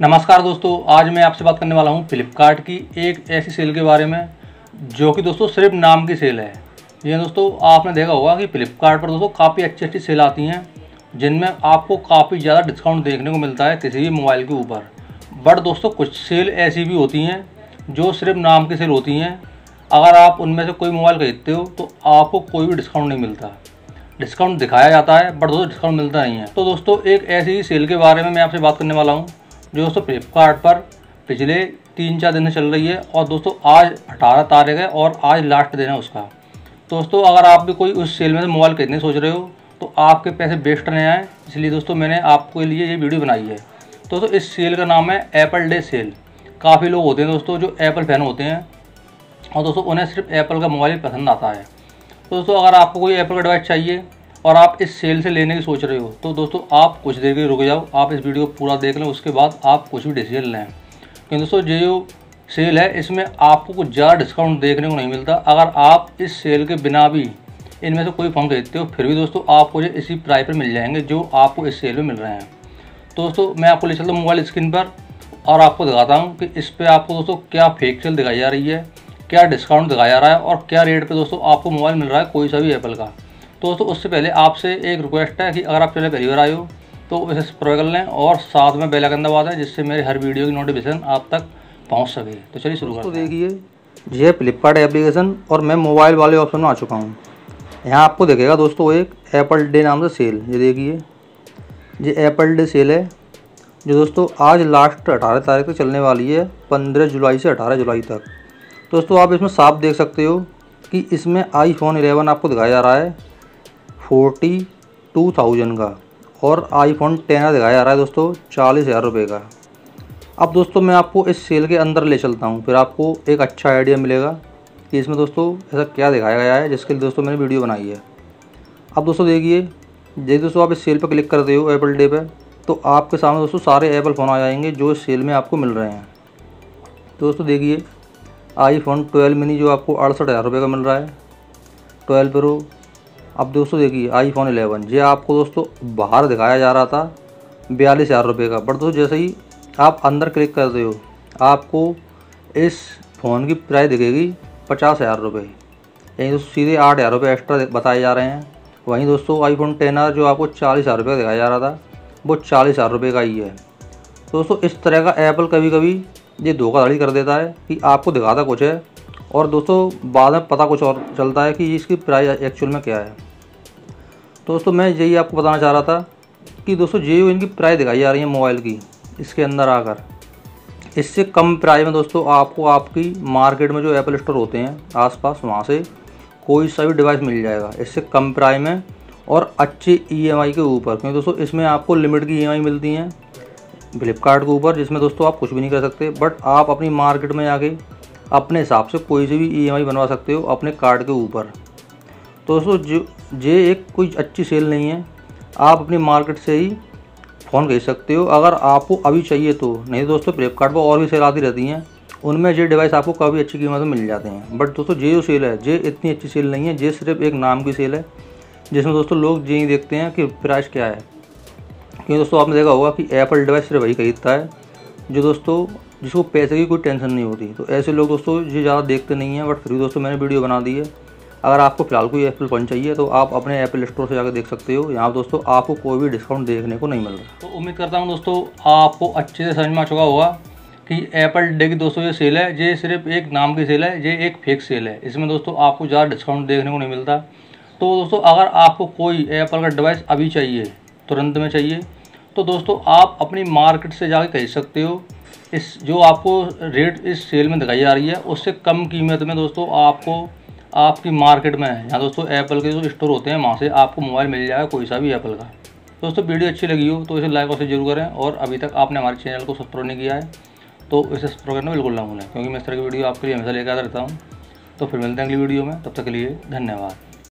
नमस्कार दोस्तों, आज मैं आपसे बात करने वाला हूँ फ्लिपकार्ट की एक ऐसी सेल के बारे में, जो कि दोस्तों सिर्फ़ नाम की सेल है। ये दोस्तों, आपने देखा होगा कि फ्लिपकार्ट पर दोस्तों काफ़ी अच्छी अच्छी सेल आती हैं, जिनमें आपको काफ़ी ज़्यादा डिस्काउंट देखने को मिलता है किसी भी मोबाइल के ऊपर। बट दोस्तों, कुछ सेल ऐसी भी होती हैं, जो सिर्फ़ नाम की सेल होती हैं। अगर आप उनमें से कोई मोबाइल खरीदते हो तो आपको कोई भी डिस्काउंट नहीं मिलता। डिस्काउंट दिखाया जाता है, बट दोस्तों डिस्काउंट मिलता नहीं है। तो दोस्तों, एक ऐसी ही सेल के बारे में मैं आपसे बात करने वाला हूँ। जो दोस्तों फ्लिपकार्ट पर पिछले तीन चार दिन से चल रही है और दोस्तों आज अठारह तारीख है और आज लास्ट दिन है उसका। दोस्तों अगर आप भी कोई उस सेल में मोबाइल खरीदने सोच रहे हो तो आपके पैसे वेस्ट नहीं आए इसलिए दोस्तों मैंने आपके लिए ये वीडियो बनाई है। दोस्तों इस सेल का नाम है एप्पल डे सेल काफ़ी लोग होते हैं दोस्तों जो एप्पल फ़ैन होते हैं और दोस्तों उन्हें सिर्फ़ एप्पल का मोबाइल पसंद आता है। दोस्तों अगर आपको कोई एप्पल का डिवाइस चाहिए और आप इस सेल से लेने की सोच रहे हो तो दोस्तों आप कुछ देर के लिए रुक जाओ, आप इस वीडियो को पूरा देख लें, उसके बाद आप कुछ भी डिसीज़न लें। क्योंकि दोस्तों ये जो सेल है, इसमें आपको कुछ ज़्यादा डिस्काउंट देखने को नहीं मिलता। अगर आप इस सेल के बिना भी इनमें से कोई फ़ोन खरीदते हो, फिर भी दोस्तों आपको जो इसी प्राइस पर मिल जाएँगे जो आपको इस सेल में मिल रहे हैं। तो दोस्तों मैं आपको ले चलता हूँ मोबाइल स्क्रीन पर और आपको दिखाता हूँ कि इस पर आपको दोस्तों क्या फेक सेल दिखाई जा रही है, क्या डिस्काउंट दिखाया जा रहा है और क्या रेट पे दोस्तों आपको मोबाइल मिल रहा है, कोई सा भी एप्पल का। तो दोस्तों, उससे पहले आपसे एक रिक्वेस्ट है कि अगर आप चैनल पहली बार आए हो तो इसे सब्सक्राइब कर लें और साथ में बेल दबा दें, जिससे मेरे हर वीडियो की नोटिफिकेशन आप तक पहुँच सके। तो चलिए शुरू करते देखिए, ये फ्लिपकार्ट एप्लीकेशन और मैं मोबाइल वाले ऑप्शन में आ चुका हूँ। यहाँ आपको देखेगा दोस्तों, एक एप्पल डे नाम से सेल ये देखिए, ये एप्पल डे सेल है, जो दोस्तों आज लास्ट अठारह तारीख तक चलने वाली है, पंद्रह जुलाई से अठारह जुलाई तक। दोस्तों, आप इसमें साफ़ देख सकते हो कि इसमें आईफोन 11 आपको दिखाया जा रहा है। फोर्टी टू थाउज़ेंड का और आईफोन टेन दिखाया जा रहा है दोस्तों, चालीस हज़ार रुपये का। अब दोस्तों, मैं आपको इस सेल के अंदर ले चलता हूँ, फिर आपको एक अच्छा आइडिया मिलेगा कि इसमें दोस्तों ऐसा क्या दिखाया गया है, जिसके लिए दोस्तों मैंने वीडियो बनाई है। अब दोस्तों देखिए जैसे दोस्तों आप इस सेल पर क्लिक करते हो एप्पल डे पर तो आपके सामने दोस्तों सारे एप्पल फ़ोन आ जाएँगे जो इस सेल में आपको मिल रहे हैं। दोस्तों देखिए आईफोन ट्वेल्व मिनी जो आपको अड़सठ हज़ार रुपये का मिल रहा है ट्वेल्व प्रो अब दोस्तों देखिए आई फ़ोन एलेवन ये आपको दोस्तों बाहर दिखाया जा रहा था, बयालीस हज़ार रुपये का। बट दोस्तों जैसे ही आप अंदर क्लिक करते हो, आपको इस फ़ोन की प्राइस दिखेगी पचास हज़ार रुपये। यानी दोस्तों सीधे आठ हज़ार रुपये एक्स्ट्रा बताए जा रहे हैं। वहीं दोस्तों आई फ़ोन टेन आर जो आपको चालीस हज़ार रुपये का दिखाया जा रहा था, वो चालीस हज़ार रुपये का ही है। दोस्तों इस तरह का एप्पल कभी कभी ये धोखाधड़ी कर देता है कि आपको दिखाता कुछ है और दोस्तों, बाद में पता कुछ और चलता है कि इसकी प्राइस एक्चुअल में क्या है। दोस्तों, मैं यही आपको बताना चाह रहा था कि दोस्तों जो इनकी प्राइस दिखाई जा रही है मोबाइल की, इसके अंदर आकर, इससे कम प्राइस में दोस्तों, आपको आपकी मार्केट में जो एप्पल स्टोर होते हैं, आसपास, वहाँ से कोई सा भी डिवाइस मिल जाएगा। इससे कम प्राइस में और अच्छी ई के ऊपर, क्योंकि दोस्तों, इसमें आपको लिमिट की ईएमआई मिलती हैं फ्लिपकार्ट के ऊपर, जिसमें दोस्तों, आप कुछ भी नहीं कर सकते बट आप अपनी मार्केट में जाके अपने हिसाब से कोई से भी ईएमआई बनवा सकते हो अपने कार्ड के ऊपर। तो दोस्तों, जो ये एक कोई अच्छी सेल नहीं है, आप अपनी मार्केट से ही फ़ोन खरीद सकते हो। अगर आपको अभी चाहिए तो नहीं तो दोस्तों, फ्लिपकार्ट पर और भी सेल आती रहती हैं। उनमें ये डिवाइस आपको काफ़ी अच्छी कीमत में मिल जाते हैं। बट दोस्तों ये जो सेल है ये इतनी अच्छी सेल नहीं है ये सिर्फ़ एक नाम की सेल है, जिसमें दोस्तों लोग यही देखते हैं कि प्राइस क्या है। क्योंकि दोस्तों, आपने देखा होगा कि एप्पल डिवाइस सिर्फ़ वही खरीदता है, जो दोस्तों जिसको पैसे की कोई टेंशन नहीं होती। तो ऐसे लोग दोस्तों, ये ज़्यादा देखते नहीं हैं, बट फिर भी दोस्तों मैंने वीडियो बना दी है। अगर आपको फ़िलहाल कोई एप्पल फ़ोन चाहिए तो आप अपने एप्पल स्टोर से जाकर देख सकते हो। यहाँ दोस्तों, आपको कोई भी डिस्काउंट देखने को नहीं मिल रहा। तो उम्मीद करता हूँ दोस्तों, आपको अच्छे से समझ में आ चुका होगा कि एप्पल डे की दोस्तों, ये सेल है। ये सिर्फ़ एक नाम की सेल है, ये एक फेक सेल है। इसमें दोस्तों, आपको ज़्यादा डिस्काउंट देखने को नहीं मिलता। तो दोस्तों, अगर आपको कोई एप्पल का डिवाइस अभी चाहिए, तुरंत में चाहिए तो दोस्तों, आप अपनी मार्केट से जाकर खरीद सकते हो। इस, जो आपको रेट इस सेल में दिखाई जा रही है, उससे कम कीमत में दोस्तों आपको, आपकी मार्केट में यहाँ दोस्तों एप्पल के जो स्टोर होते हैं, वहाँ से आपको मोबाइल मिल जाएगा, कोई सा भी एप्पल का। दोस्तों वीडियो अच्छी लगी हो तो इसे लाइक और से ज़रूर करें, और अभी तक आपने हमारे चैनल को सब्सक्राइब नहीं किया है तो इसे सब्सक्राइब करना बिल्कुल ना भूलें, क्योंकि मैं इस तरह की वीडियो आपके लिए हमेशा लेकर आता रहता हूँ। तो फिर मिलते हैं अगली वीडियो में, तब तक के लिए धन्यवाद।